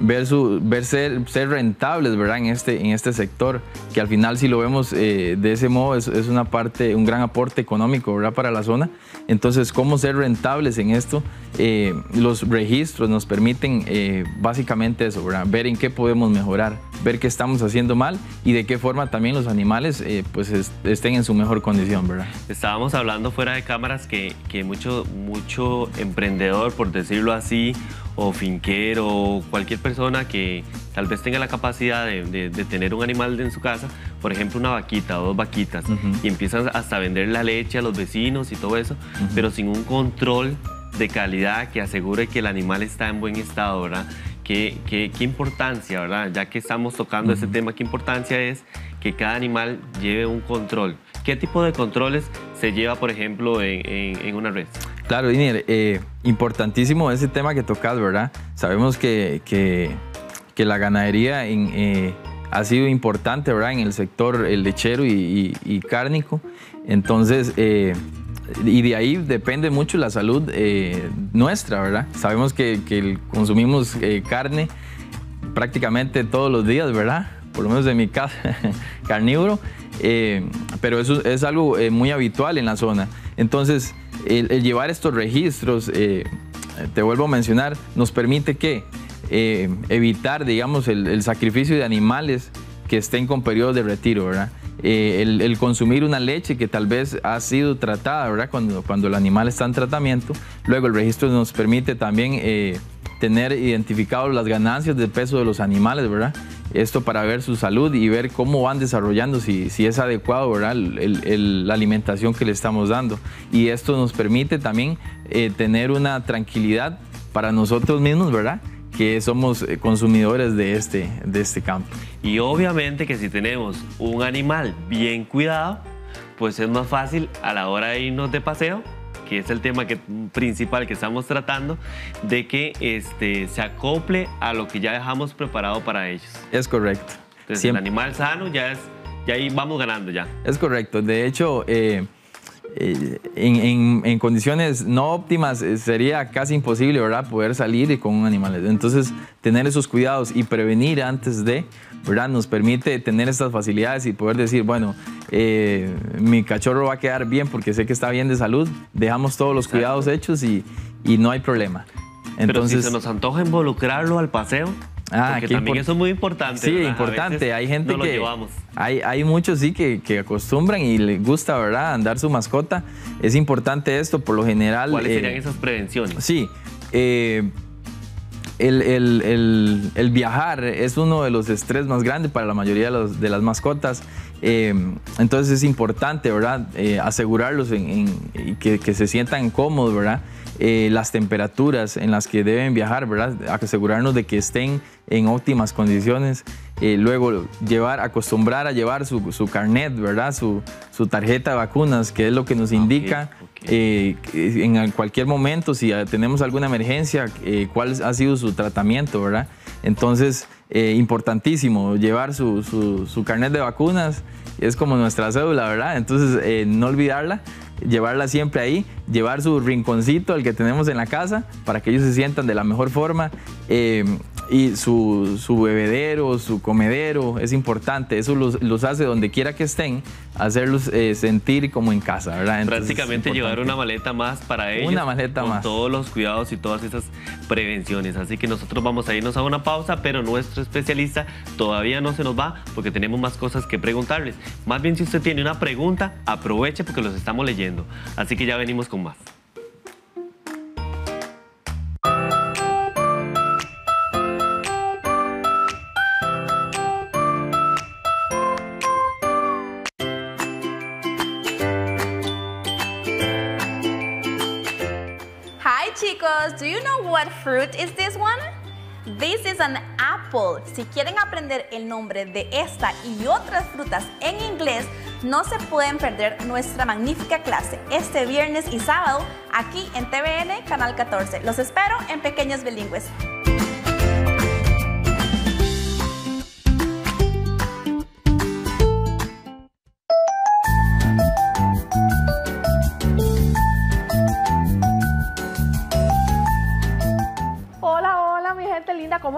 ver, su, ver ser, ser rentables ¿verdad? En, este, en este sector, que al final si lo vemos eh, de ese modo es, es una parte, un gran aporte económico ¿verdad? para la zona. Entonces, ¿cómo ser rentables en esto? Eh, los registros nos permiten eh, básicamente eso, ¿verdad? ver en qué podemos mejorar, ver qué estamos haciendo mal y de qué forma también los animales eh, pues es- estén en su mejor condición, ¿verdad? Estábamos hablando fuera de cámaras que, que mucho, mucho emprendedor, por decirlo así, o finquero, o cualquier persona que tal vez tenga la capacidad de, de- de tener un animal en su casa, por ejemplo una vaquita o dos vaquitas, y empiezan hasta a vender la leche a los vecinos y todo eso, pero sin un control de calidad que asegure que el animal está en buen estado, ¿verdad? Qué, qué- qué importancia, ¿verdad? Ya que estamos tocando ese tema, qué importancia es que cada animal lleve un control. ¿Qué tipo de controles se lleva, por ejemplo, en, en- en una red? Claro, Dinier, eh, importantísimo ese tema que tocas, ¿verdad? Sabemos que, que- que la ganadería en, eh, ha sido importante, ¿verdad? En el sector el lechero y, y- y cárnico. Entonces, eh, y de ahí depende mucho la salud eh, nuestra, ¿verdad? Sabemos que, que consumimos eh, carne prácticamente todos los días, ¿verdad? Por lo menos en mi casa, carnívoro. Eh, pero eso es algo eh, muy habitual en la zona. Entonces, el, el llevar estos registros, eh, te vuelvo a mencionar, nos permite que eh, evitar, digamos, el, el sacrificio de animales que estén con periodos de retiro, ¿verdad? Eh, el, consumir una leche que tal vez ha sido tratada, ¿verdad? Cuando, cuando el animal está en tratamiento. Luego el registro nos permite también eh, tener identificados las ganancias de peso de los animales, ¿verdad? Esto para ver su salud y ver cómo van desarrollando, si, si es adecuado, ¿verdad? El- la alimentación que le estamos dando. Y esto nos permite también eh, tener una tranquilidad para nosotros mismos, ¿verdad? Que somos eh, consumidores de este, de este campo. Y obviamente que si tenemos un animal bien cuidado, pues es más fácil a la hora de irnos de paseo, que es el tema que, principal que estamos tratando, de que este, se acople a lo que ya dejamos preparado para ellos. Es correcto. Entonces Siempre. el animal sano ya es y ahí vamos ganando ya. Es correcto. De hecho, eh, eh, en, en- en condiciones no óptimas eh, sería casi imposible, ¿verdad? Poder salir con un animal. Entonces, tener esos cuidados y prevenir antes de, ¿verdad? Nos permite tener estas facilidades y poder decir, bueno, eh, mi cachorro va a quedar bien porque sé que está bien de salud. Dejamos todos los cuidados hechos y, y no hay problema. Pero si se nos antoja involucrarlo al paseo, Ah, porque también eso es muy importante. Sí, ¿verdad? Importante. Hay gente no lo que. llevamos. Hay, hay muchos sí que, que acostumbran y les gusta, ¿verdad? Andar su mascota. Es importante esto, por lo general. ¿Cuáles eh, serían esas prevenciones? Sí. eh, el, el- el- el viajar es uno de los estrés más grandes para la mayoría de, los- de las mascotas. eh, entonces es importante, ¿verdad? Eh, asegurarlos en, en- y que, que se sientan cómodos, ¿verdad? Eh, las temperaturas en las que deben viajar, ¿verdad? Asegurarnos de que estén en óptimas condiciones. Eh, luego llevar, acostumbrar a llevar su, su carnet, ¿verdad? Su, su tarjeta de vacunas, que es lo que nos indica eh, en cualquier momento, si tenemos alguna emergencia, eh, cuál ha sido su tratamiento, ¿verdad? Entonces, importantísimo llevar su, su- su carnet de vacunas, es como nuestra cédula, ¿verdad? Entonces, no olvidarla, llevarla siempre ahí, llevar su rinconcito, el que tenemos en la casa, para que ellos se sientan de la mejor forma. eh, y su, su bebedero, su comedero, es importante. Eso los, los hace donde quiera que estén, hacerlos eh, sentir como en casa, ¿verdad? Entonces, es Prácticamente llevar una maleta más para ellos. Una maleta con más. todos los cuidados y todas esas prevenciones. Así que nosotros vamos a irnos a una pausa, pero nuestro especialista todavía no se nos va porque tenemos más cosas que preguntarles. Más bien, si usted tiene una pregunta, aproveche porque los estamos leyendo. Así que ya venimos con más. Fruit is this one? This is an apple. Si quieren aprender el nombre de esta y otras frutas en inglés, no se pueden perder nuestra magnífica clase este viernes y sábado aquí en TVN Canal 14. Los espero en Pequeños Bilingües.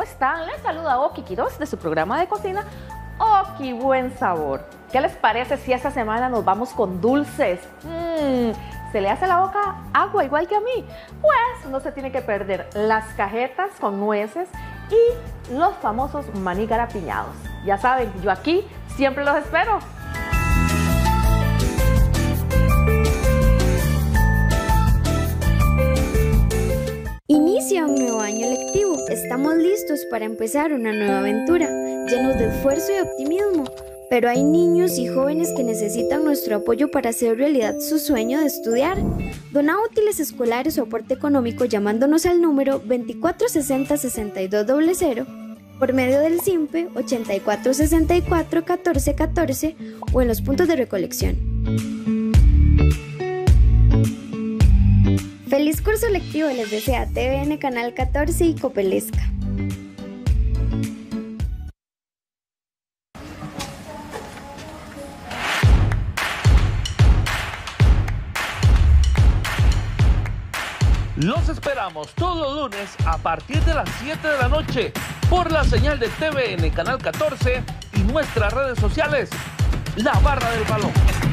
Están? Les saluda Oki Quiroz de su programa de cocina Oki Buen Sabor. ¿Qué les parece si esta semana nos vamos con dulces? Mmm, ¿Se le hace la boca agua igual que a mí? Pues no se tiene que perder las cajetas con nueces y los famosos maní garapiñados. Ya saben, yo aquí siempre los espero. Inicia un nuevo año lectivo. Estamos listos para empezar una nueva aventura, llenos de esfuerzo y optimismo. Pero hay niños y jóvenes que necesitan nuestro apoyo para hacer realidad su sueño de estudiar. Dona útiles escolares o aporte económico llamándonos al número 2460-6200 por medio del SIMPE 8464-1414 o en los puntos de recolección. Feliz curso lectivo les desea TVN Canal 14 y Copelesca. Los esperamos todos lunes a partir de las 7 de la noche por la señal de TVN Canal 14 y nuestras redes sociales. La Barra del Balón.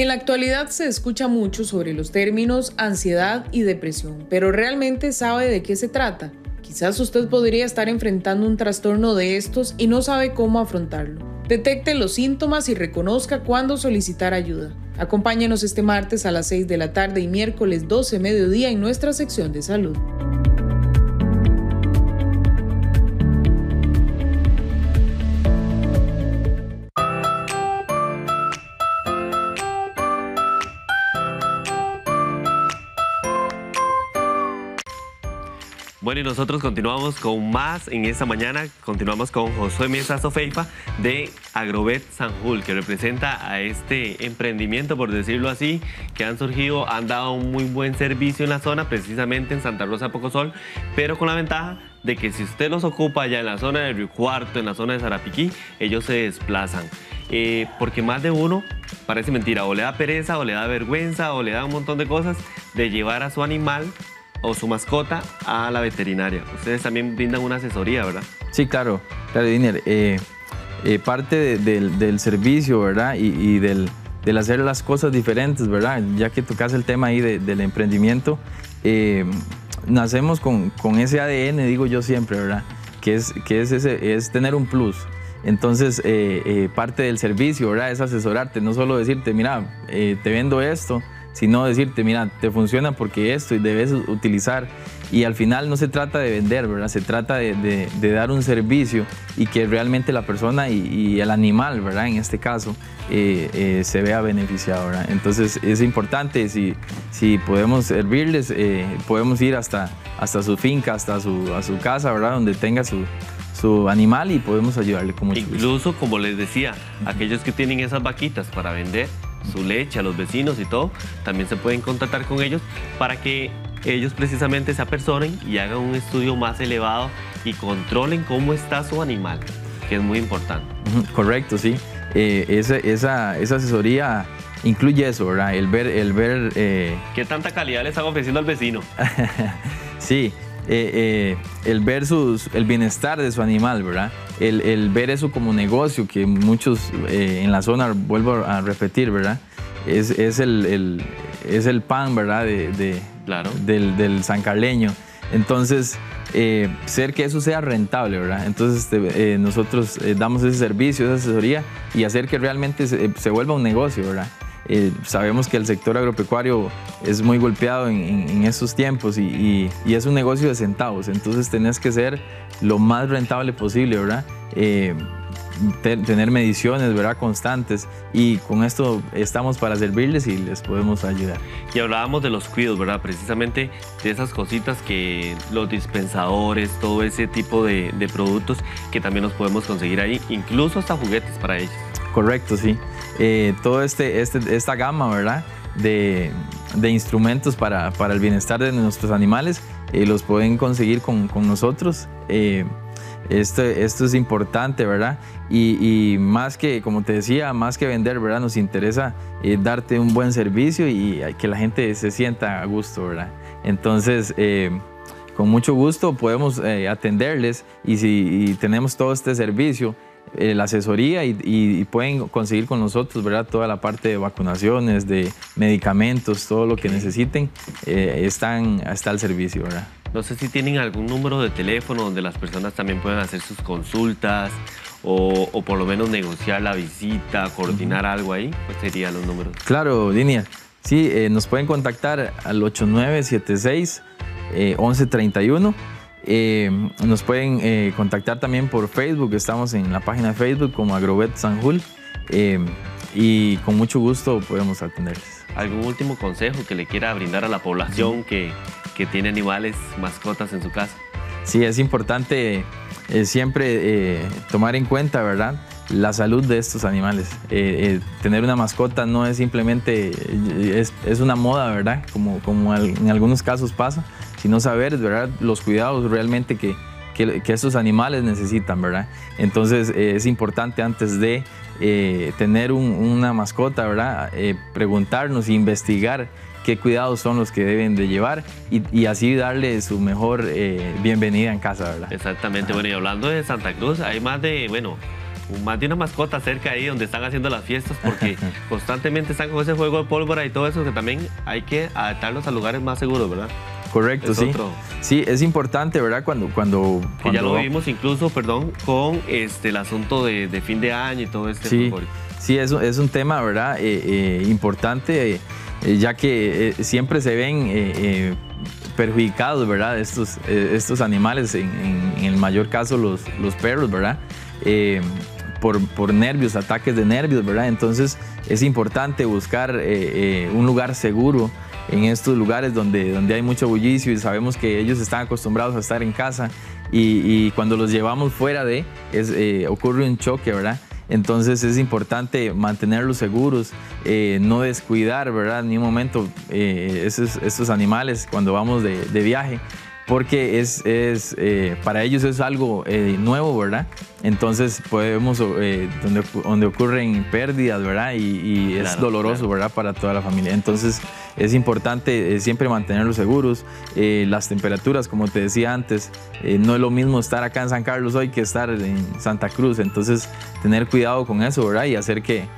En la actualidad se escucha mucho sobre los términos ansiedad y depresión, pero ¿realmente sabe de qué se trata? Quizás usted podría estar enfrentando un trastorno de estos y no sabe cómo afrontarlo. Detecte los síntomas y reconozca cuándo solicitar ayuda. Acompáñenos este martes a las 6 de la tarde y miércoles 12 mediodía en nuestra sección de salud. Bueno, y nosotros continuamos con más en esta mañana. Continuamos con Josué Mesa Sofeipa de Agrovet Sanjul, que representa a este emprendimiento, por decirlo así, que han surgido, han dado un muy buen servicio en la zona, precisamente en Santa Rosa Pocosol, pero con la ventaja de que si usted los ocupa ya en la zona de Río Cuarto, en la zona de Zarapiquí, ellos se desplazan. Eh, porque más de uno, parece mentira, o le da pereza, o le da vergüenza, o le da un montón de cosas de llevar a su animal o su mascota a la veterinaria. Ustedes también brindan una asesoría, ¿verdad? Sí, claro, claro, Diner. Eh, eh, parte del, servicio, ¿verdad? Y, del, hacer las cosas diferentes, ¿verdad? Ya que tocas el tema ahí del emprendimiento, nacemos con, ese ADN, digo yo siempre, ¿verdad? Que es, que es, ese, es tener un plus. Entonces, eh, eh, parte del servicio, ¿verdad? Es asesorarte, no solo decirte, mira, eh, te vendo esto, sino decirte, mira, te funciona porque esto y debes utilizar. Y al final no se trata de vender, ¿verdad? Se trata de, dar un servicio y que realmente la persona y, el animal, ¿verdad? En este caso, se vea beneficiado, ¿verdad? Entonces es importante, si, si podemos servirles, podemos ir hasta, hasta su finca, hasta su, a su casa, ¿verdad? Donde tenga su, su animal y podemos ayudarle como Incluso, como les decía, aquellos que tienen esas vaquitas para vender su leche a los vecinos y todo, también se pueden contactar con ellos para que ellos precisamente se apersonen y hagan un estudio más elevado y controlen cómo está su animal, que es muy importante. Correcto, sí. Eh, esa, esa, esa, asesoría incluye eso, ¿verdad? El ver... El ver eh, ¿Qué tanta calidad le están ofreciendo al vecino? sí, eh, eh, el ver el bienestar de su animal, ¿verdad? El, ver eso como negocio, que muchos eh, en la zona, vuelvo a repetir, ¿verdad? Es, el, es el pan, ¿verdad? De, claro. del, del sancarleño. Entonces, ser que eso sea rentable, ¿verdad? Entonces, este, nosotros damos ese servicio, esa asesoría y hacer que realmente se, se vuelva un negocio, ¿verdad? Eh, sabemos que el sector agropecuario es muy golpeado en, estos tiempos y, es un negocio de centavos, entonces tenés que ser lo más rentable posible, ¿verdad? Eh, tener mediciones, ¿verdad? Constantes y con esto estamos para servirles y les podemos ayudar. Y hablábamos de los cuidados, ¿verdad? Precisamente de esas cositas que los dispensadores, todo ese tipo de, de productos que también nos podemos conseguir ahí, incluso hasta juguetes para ellos. Correcto, sí. Eh, toda este, este, esta gama, ¿verdad? De, instrumentos para, el bienestar de nuestros animales, eh, los pueden conseguir con, nosotros. Eh, esto, esto, es importante, ¿verdad? Y, más que, como te decía, más que vender, ¿verdad? Nos interesa darte un buen servicio y que la gente se sienta a gusto, ¿verdad? Entonces, con mucho gusto podemos atenderles y si tenemos todo este servicio, eh, la asesoría y, pueden conseguir con nosotros, ¿verdad? Toda la parte de vacunaciones, de medicamentos, todo lo que necesiten, eh, están, está al servicio, ¿verdad? No sé si tienen algún número de teléfono donde las personas también puedan hacer sus consultas o, por lo menos negociar la visita, coordinar algo ahí. ¿Cuáles serían los números? Claro, Dinia. Sí, eh, nos pueden contactar al 8976 1131 eh, nos pueden eh, contactar también por Facebook, estamos en la página de Facebook como Agrobet Sanjul eh, y con mucho gusto podemos atenderles. ¿Algún último consejo que le quiera brindar a la población que, que tiene animales, mascotas en su casa? Sí, es importante siempre tomar en cuenta, ¿verdad? La salud de estos animales. tener una mascota no es simplemente, es, es una moda, ¿verdad? Como, como en algunos casos pasa sino saber ¿verdad? los cuidados realmente que, que, estos animales necesitan, ¿verdad? Entonces eh, es importante antes de eh, tener una mascota, ¿verdad? Eh, preguntarnos e investigar qué cuidados son los que deben de llevar y, así darle su mejor bienvenida en casa, ¿verdad? Exactamente, bueno, y hablando de Santa Cruz, hay más de, bueno, más de una mascota cerca ahí donde están haciendo las fiestas porque constantemente están con ese juego de pólvora y todo eso que también hay que adaptarlos a lugares más seguros, ¿verdad? Correcto, sí. Sí, es importante, ¿verdad? Cuando, cuando, ya lo vimos incluso, perdón, con este, el asunto de, fin de año y todo este. Sí, sí es, es un tema, ¿verdad? Eh, eh, importante, eh, ya que siempre se ven perjudicados, ¿verdad? Estos, estos animales, en, el mayor caso los, los perros, ¿verdad? Por, por, nervios, ataques de nervios, ¿verdad? Entonces es importante buscar un lugar seguro en estos lugares donde, donde hay mucho bullicio y sabemos que ellos están acostumbrados a estar en casa y, cuando los llevamos fuera de, eh, ocurre un choque, ¿verdad? Entonces es importante mantenerlos seguros, eh, no descuidar, ¿verdad? Ni un momento eh, estos, animales cuando vamos de, de viaje porque es, es eh, para ellos es algo eh, nuevo, ¿verdad? Entonces podemos, eh, donde, donde ocurren pérdidas, ¿verdad? Y, es doloroso, ¿verdad? Para toda la familia. Entonces es importante siempre mantenerlos seguros. las temperaturas, como te decía antes, no es lo mismo estar acá en San Carlos hoy que estar en Santa Cruz. Entonces tener cuidado con eso, ¿verdad? Y hacer que,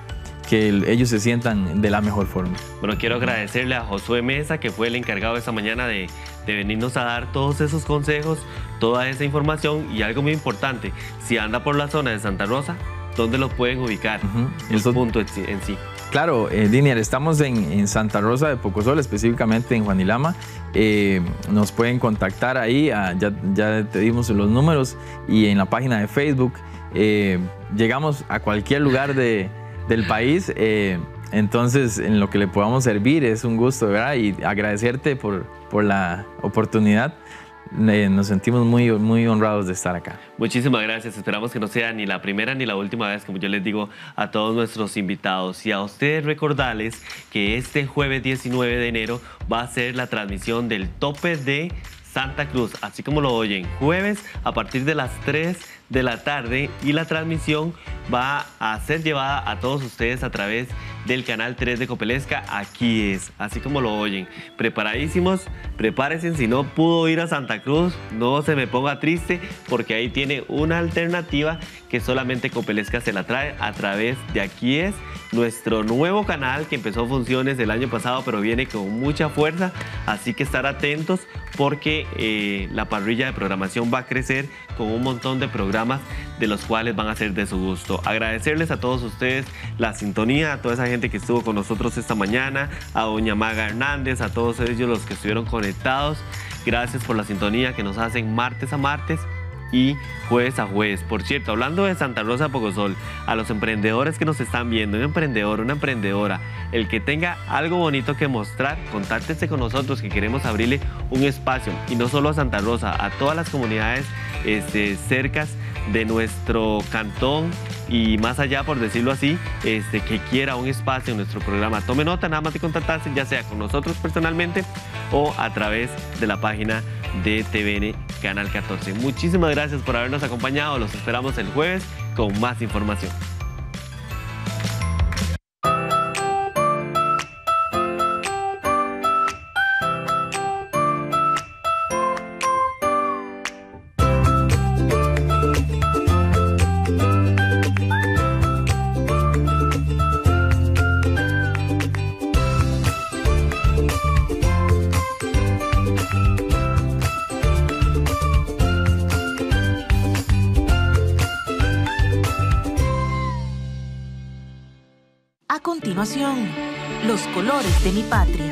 que ellos se sientan de la mejor forma. Bueno, quiero agradecerle a Josué Mesa, que fue el encargado esta mañana de, venirnos a dar todos esos consejos, toda esa información y algo muy importante, si anda por la zona de Santa Rosa, ¿dónde lo pueden ubicar? El punto en sí. Claro, eh, estamos en, Santa Rosa de Pocosol, específicamente en Juanilama. Eh, nos pueden contactar ahí, ah, ya, ya, te dimos los números y en la página de Facebook. Eh, llegamos a cualquier lugar de, del país. Eh, entonces, en lo que le podamos servir es un gusto, ¿verdad? Y agradecerte por, por la oportunidad. Eh, nos sentimos muy, muy honrados de estar acá. Muchísimas gracias. Esperamos que no sea ni la primera ni la última vez, como yo les digo a todos nuestros invitados. Y a ustedes recordarles que este jueves 19 de enero va a ser la transmisión del tope de Santa Cruz, así como lo oyen, jueves a partir de las 3 de la tarde y la transmisión va a ser llevada a todos ustedes a través del canal 3 de Copelesca. Aquí es, así como lo oyen. Preparadísimos, prepárense. Si no pudo ir a Santa Cruz, no se me ponga triste porque ahí tiene una alternativa que solamente Copelesca se la trae a través de Aquí es nuestro nuevo canal que empezó funciones el año pasado pero viene con mucha fuerza. Así que estar atentos porque eh, la parrilla de programación va a crecer con un montón de programas de los cuales van a ser de su gusto. Agradecerles a todos ustedes la sintonía, a toda esa gente que estuvo con nosotros esta mañana, a doña Maga Hernández, a todos ellos los que estuvieron conectados. Gracias por la sintonía que nos hacen martes a martes y jueves a jueves. Por cierto, hablando de Santa Rosa Pogosol, a los emprendedores que nos están viendo, un emprendedor, una emprendedora, el que tenga algo bonito que mostrar, contáctese con nosotros que queremos abrirle un espacio y no solo a Santa Rosa, a todas las comunidades este, cercas de nuestro cantón y más allá, por decirlo así, este, que quiera un espacio en nuestro programa. Tome nota, nada más de contactarse, ya sea con nosotros personalmente o a través de la página de TVN Canal 14. Muchísimas gracias por habernos acompañado. Los esperamos el jueves con más información. Colores de mi patria.